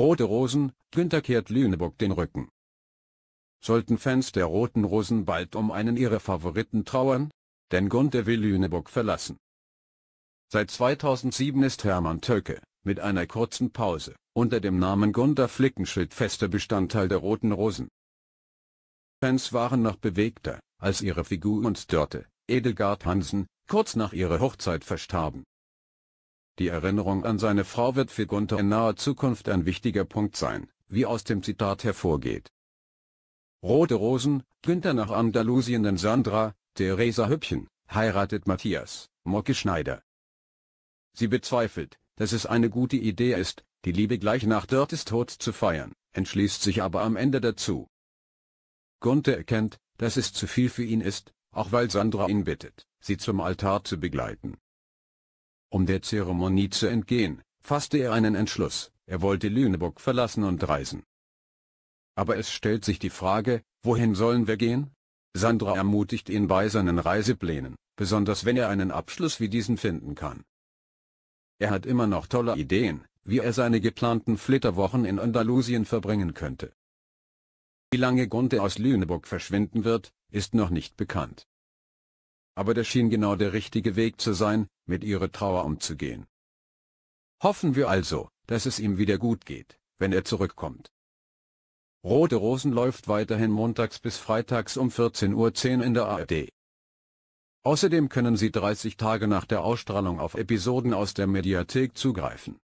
Rote Rosen, Günther kehrt Lüneburg den Rücken. Sollten Fans der Roten Rosen bald um einen ihrer Favoriten trauern? Denn Günther will Lüneburg verlassen. Seit 2007 ist Hermann Töcke, mit einer kurzen Pause, unter dem Namen Gunther Flickenschild fester Bestandteil der Roten Rosen. Fans waren noch bewegter, als ihre Figur und Dörte, Edelgard Hansen, kurz nach ihrer Hochzeit verstarben. Die Erinnerung an seine Frau wird für Gunther in naher Zukunft ein wichtiger Punkt sein, wie aus dem Zitat hervorgeht. Rote Rosen, Günther nach Andalusien denn Sandra, Theresa Hüppchen, heiratet Matthias, Mocke Schneider. Sie bezweifelt, dass es eine gute Idee ist, die Liebe gleich nach Dörtes Tod zu feiern, entschließt sich aber am Ende dazu. Gunther erkennt, dass es zu viel für ihn ist, auch weil Sandra ihn bittet, sie zum Altar zu begleiten. Um der Zeremonie zu entgehen, fasste er einen Entschluss, er wollte Lüneburg verlassen und reisen. Aber es stellt sich die Frage, wohin sollen wir gehen? Sandra ermutigt ihn bei seinen Reiseplänen, besonders wenn er einen Abschluss wie diesen finden kann. Er hat immer noch tolle Ideen, wie er seine geplanten Flitterwochen in Andalusien verbringen könnte. Wie lange Gunther aus Lüneburg verschwinden wird, ist noch nicht bekannt aber das schien genau der richtige Weg zu sein, mit ihrer Trauer umzugehen. Hoffen wir also, dass es ihm wieder gut geht, wenn er zurückkommt. Rote Rosen läuft weiterhin montags bis freitags um 14.10 Uhr in der ARD. Außerdem können Sie 30 Tage nach der Ausstrahlung auf Episoden aus der Mediathek zugreifen.